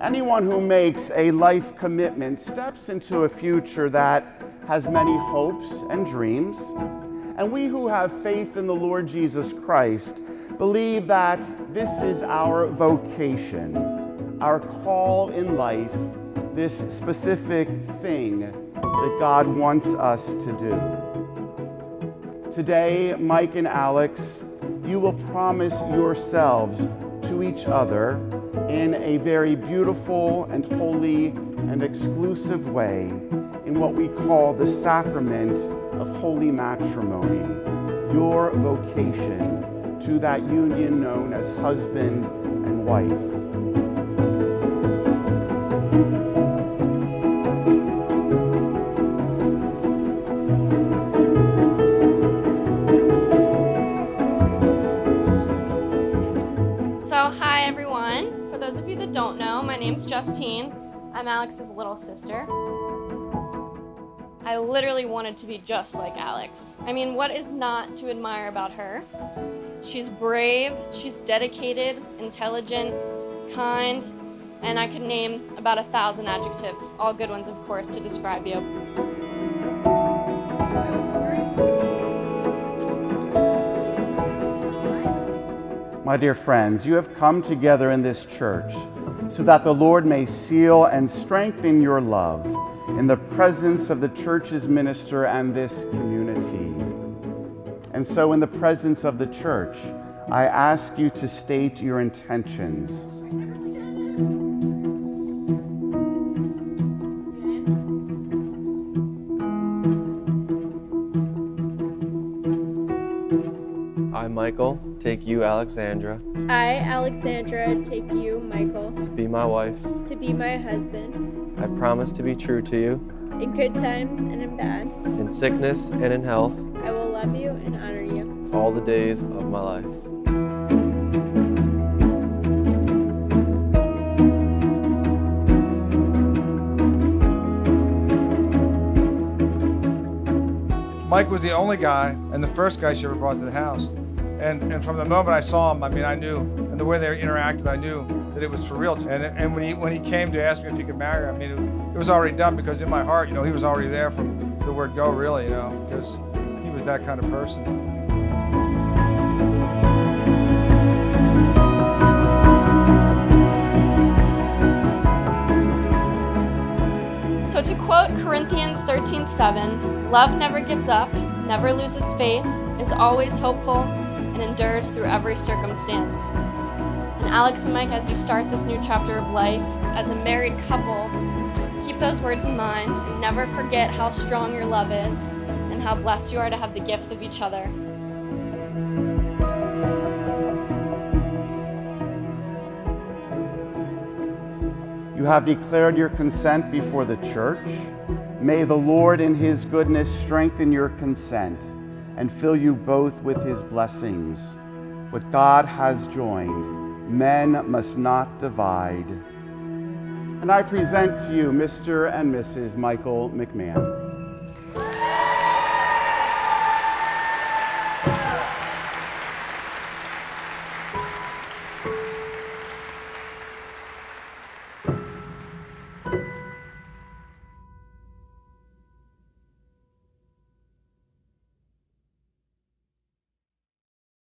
Anyone who makes a life commitment steps into a future that has many hopes and dreams. And we who have faith in the Lord Jesus Christ believe that this is our vocation, our call in life, this specific thing that God wants us to do. Today, Mike and Alex, you will promise yourselves to each other in a very beautiful and holy and exclusive way in what we call the sacrament of holy matrimony, your vocation to that union known as husband and wife. So, hi everyone. Those of you that don't know, my name's Justine. I'm Alex's little sister. I literally wanted to be just like Alex. I mean, what is not to admire about her? She's brave, she's dedicated, intelligent, kind, and I could name about a thousand adjectives, all good ones, of course, to describe you. My dear friends, you have come together in this church so that the Lord may seal and strengthen your love in the presence of the church's minister and this community. And so, in the presence of the church, I ask you to state your intentions. I'm Michael, take you, Alexandra, I, Alexandra, take you, Michael, to be my wife. to be my husband, I promise to be true to you in good times and in bad. in sickness and in health I will love you and honor you. all the days of my life. Mike was the only guy and the first guy she ever brought to the house. And, and from the moment I saw him, I mean, I knew, and the way they interacted, I knew that it was for real. And, and when, he, when he came to ask me if he could marry her, I mean, it, it was already done because in my heart, you know, he was already there from the word go, really, you know, because he was that kind of person. So, to quote Corinthians 13:7, love never gives up, never loses faith, is always hopeful, and endures through every circumstance. And Alex and Mike, as you start this new chapter of life as a married couple, keep those words in mind and never forget how strong your love is and how blessed you are to have the gift of each other. You have declared your consent before the church. May the Lord, in his goodness, strengthen your consent and fill you both with his blessings. What God has joined, men must not divide. And I present to you Mr. and Mrs. Michael McMahon.